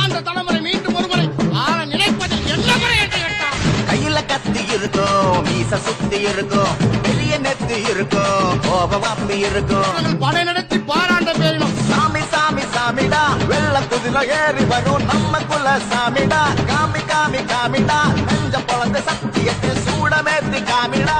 ஆண்ட தலைமுறை மீண்டும் ஒருமுறை ஆள நினைப்பதில் என்ன முறை என்று கேட்டான் கையில கத்தி இருக்கும் மீச சுத்தி இருக்கும் பெரிய நெத்தி இருக்கும் கோப வாப்பி இருக்கும். படை நடத்தி பாராண்ட பேரினும் சாமி சாமி சாமிடா வெள்ள குதில ஏறி வரும் நம்ம குல சாமிடா. காமி காமி காமிடா நெஞ்ச பழந்த சத்தியத்தை சூடமேத்தி காமிடா.